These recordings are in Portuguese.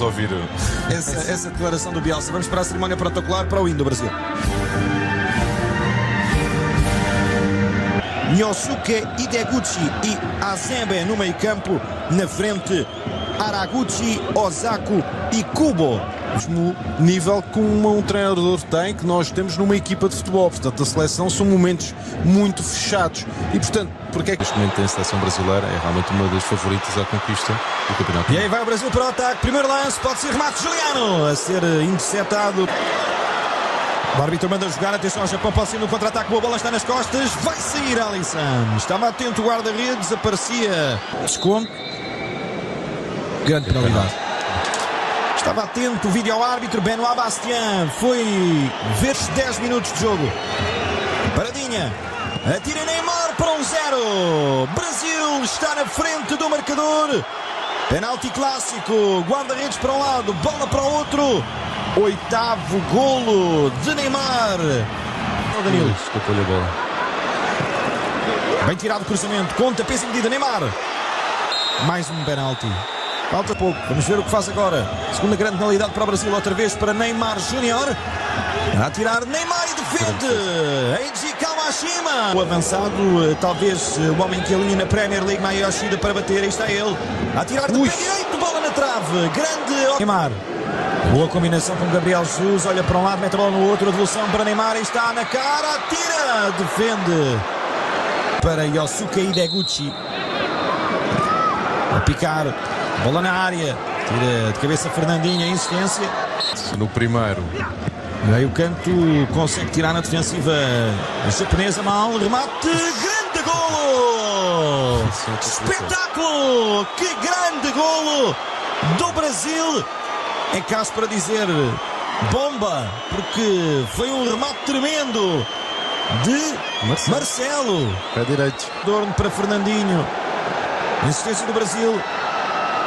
Ouvir. essa, essa declaração do Bielsa. Vamos para a cerimónia protocolar para o hino do Brasil. Nyosuke Ideguchi e Azembe no meio campo. Na frente, Araguchi, Osako e Kubo. Mesmo nível que um, um treinador tem, que nós temos numa equipa de futebol. Portanto, a seleção são momentos muito fechados. E, portanto, porque é que Neste momento a seleção brasileira é realmente uma das favoritas à conquista do campeonato. E aí vai o Brasil para o ataque. Primeiro lance, pode ser remate Juliano a ser eh, interceptado. O árbitro manda jogar, atenção ao Japão, pode ser no contra-ataque, boa bola está nas costas, vai sair Alisson. Estava atento o guarda-redes, aparecia desconto. Grande penalidade. Estava atento o vídeo ao árbitro, Benoit Bastien foi ver 10 minutos de jogo. Paradinha, atira Neymar para um zero. Brasil está na frente do marcador. Penalti clássico, guarda-redes para um lado, bola para o outro. Oitavo golo de Neymar. Ó, Danilo. Escapou-lhe a bola. Bem tirado o cruzamento, conta, pensa em medida, Neymar. Mais um penalti. Falta pouco, vamos ver o que faz agora. Segunda grande penalidade para o Brasil, outra vez para Neymar Júnior. A tirar Neymar e defende. Eiji Kawashima. O avançado, eh, talvez eh, o homem que alinha na Premier League, Maia Yoshida para bater. Aí está ele. A tirar de pé direito, bola na trave. Grande Neymar. Boa combinação com Gabriel Jesus. Olha para um lado, mete a bola no outro. A devolução para Neymar. Aí está na cara. Tira. Defende. Para Yosuke Ideguchi. A picar. Bola na área. Tira de cabeça Fernandinho. A insistência. No primeiro, Meio canto consegue tirar na defensiva a japonesa mal. Remate. Grande golo. Espetáculo. Que grande golo do Brasil. É caso para dizer bomba, porque foi um remate tremendo de Marcelo. Marcelo. pé direito. Dorno para Fernandinho. Insistência do Brasil.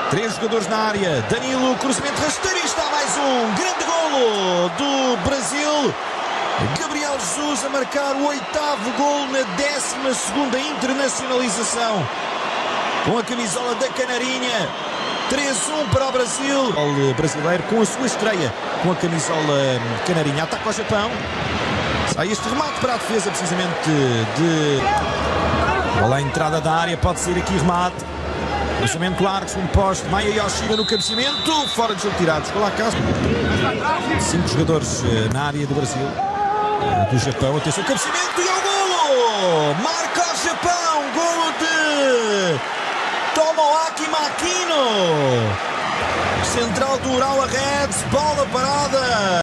Três jogadores na área. Danilo, cruzamento rasteiro e está mais um. Grande golo do Brasil. Gabriel Jesus a marcar o oitavo golo na décima segunda internacionalização. Com a camisola da Canarinha. 3-1 para o Brasil. O brasileiro com a sua estreia com a camisola Canarinha. Ataca ao Japão. Sai este remate para a defesa precisamente de à entrada da área, pode ser aqui remate. Lançamento largo, segundo poste. Maia Yoshida no cabeceamento. Fora de jogo tirados. Lá cá. Cinco jogadores eh, na área do Brasil. eh, Do Japão. Atenção, cabeceamento e ao golo! Marca o Japão. Golo de Tomoaki Makino. Central do Urawa Reds. Bola parada.